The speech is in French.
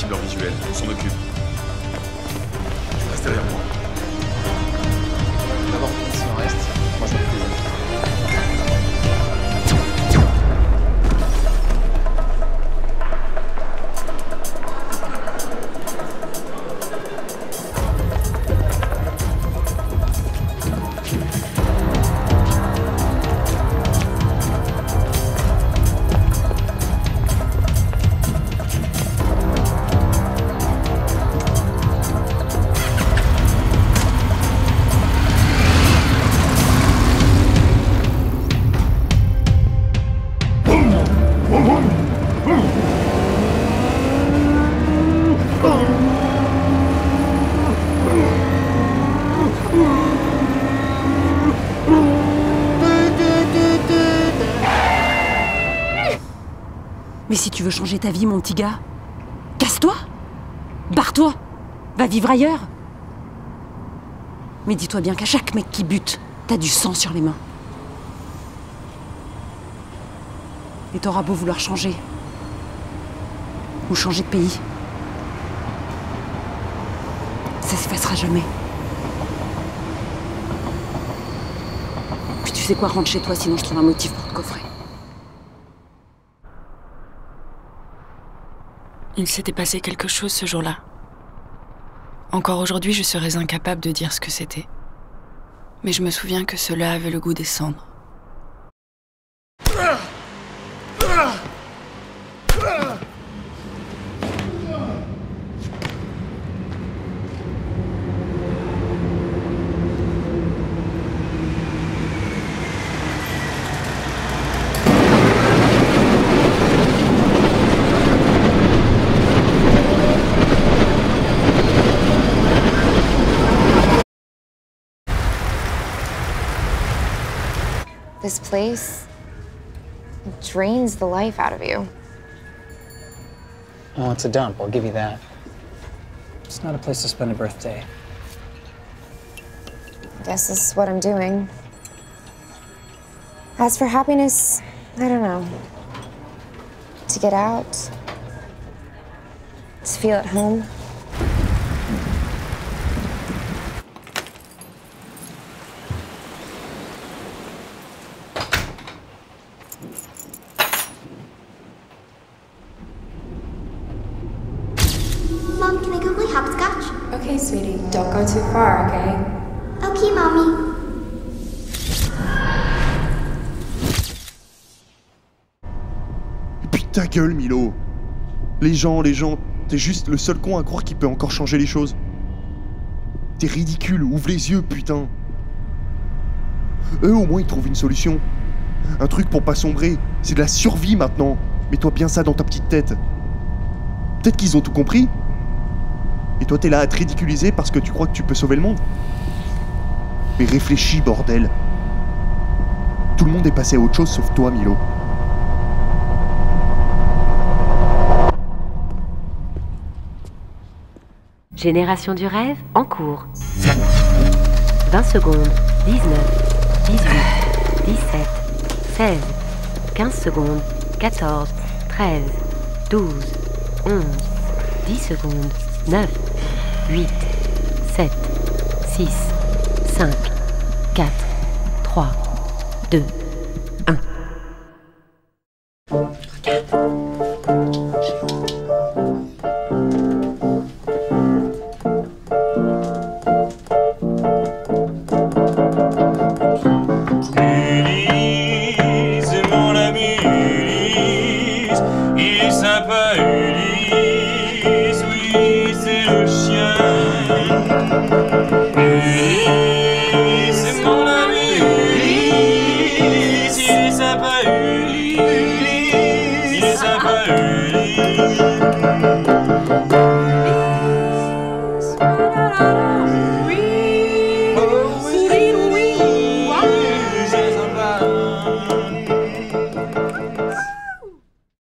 On s'en occupe. Derrière moi. Mais si tu veux changer ta vie, mon petit gars, casse-toi Barre-toi Va vivre ailleurs Mais dis-toi bien qu'à chaque mec qui bute, t'as du sang sur les mains. Et t'auras beau vouloir changer. Ou changer de pays. Ça s'effacera jamais. Puis tu sais quoi, rentre chez toi, sinon je trouve un motif pour te coffrer. Il s'était passé quelque chose ce jour-là. Encore aujourd'hui, je serais incapable de dire ce que c'était. Mais je me souviens que cela avait le goût des cendres. This place drains the life out of you. Oh, it's a dump, I'll give you that. It's not a place to spend a birthday. Guess this is what I'm doing. As for happiness, I don't know. To get out, to feel at home. Mom, can I go play hopscotch? Okay, sweetie, don't go too far, okay? Okay, mommy. Et puis ta gueule, Milo Les gens, les gens, t'es juste le seul con à croire qu'il peut encore changer les choses. T'es ridicule, ouvre les yeux, putain Eux, au moins, ils trouvent une solution. Un truc pour pas sombrer. C'est de la survie maintenant. Mets-toi bien ça dans ta petite tête. Peut-être qu'ils ont tout compris. Et toi, t'es là à te ridiculiser parce que tu crois que tu peux sauver le monde. Mais réfléchis, bordel. Tout le monde est passé à autre chose sauf toi, Milo. Génération du rêve en cours. 20 secondes. 19, 18, 17, 16, 15 secondes. 14, 13, 12, 11, 10 secondes. 9, 8, 7, 6, 5, 4, 3, 2,